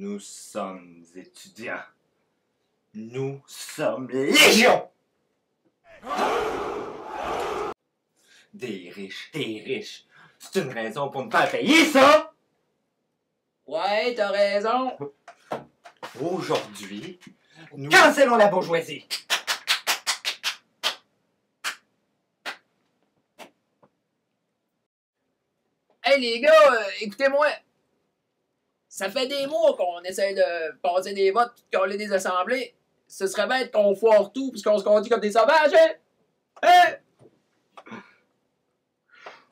Nous sommes étudiants. Nous sommes légion. Des riches, des riches. C'est une raison pour me faire payer ça. Ouais, t'as raison. Aujourd'hui, nous cancellons la bourgeoisie. Hey les gars, euh, écoutez-moi. Ça fait des mois qu'on essaie de passer des votes et de coller des assemblées. Ce serait bête qu'on foire tout puisqu'on se conduit comme des sauvages, hein? Hein?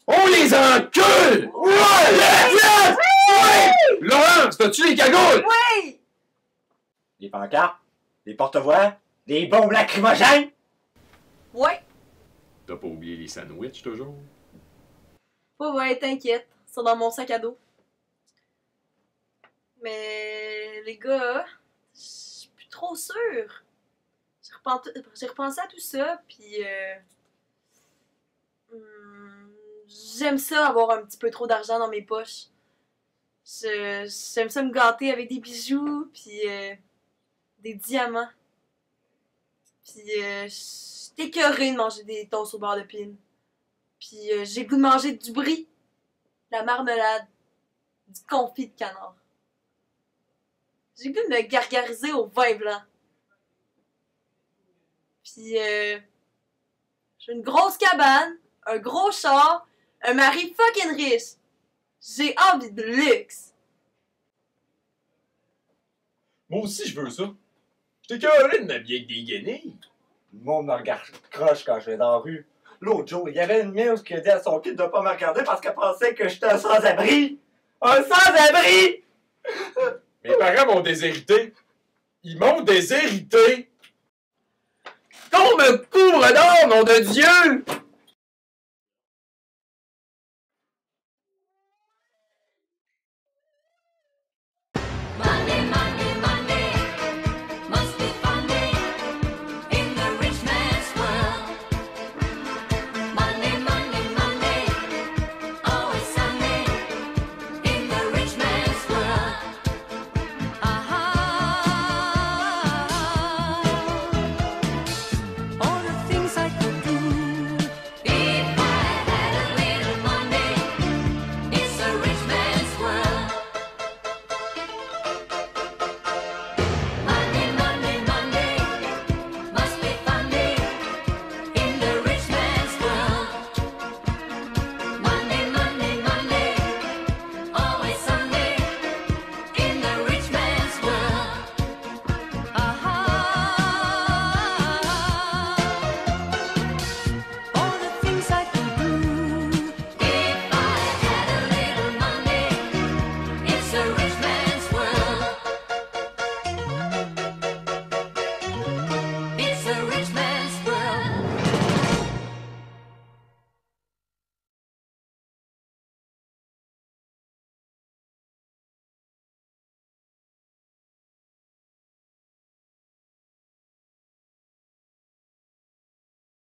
On les encule! Ouais! Yes! Ouais! Laurence, t'as-tu les cagoules? Oui! Les pancartes, les porte-voix, les bombes lacrymogènes? Ouais! T'as pas oublié les sandwichs, toujours? Pas ouais, t'inquiète. C'est dans mon sac à dos. Mais les gars, je suis plus trop sûre. J'ai repensé, à tout ça, puis euh, hum, j'aime ça avoir un petit peu trop d'argent dans mes poches. J'aime ça me gâter avec des bijoux, puis euh, des diamants. Puis euh, je suis écœurée de manger des toasts au beurre de pin. Puis j'ai le goût de manger du brie, de la marmelade, du confit de canard. J'ai goût de me gargariser au vin blanc. Puis euh, j'ai une grosse cabane, un gros char, un mari fucking riche. J'ai envie de luxe. Moi aussi, je veux ça. J'étais curé de m'habiller avec des guenilles. Le monde me regarde croche quand je vais dans la rue. L'autre jour, il y avait une muse qui a dit à son kid de pas me regarder parce qu'elle pensait que j'étais un sans-abri. Un sans-abri! Mes parents m'ont déshérité. Ils m'ont déshérité. Qu'on me couvre d'or, nom de Dieu!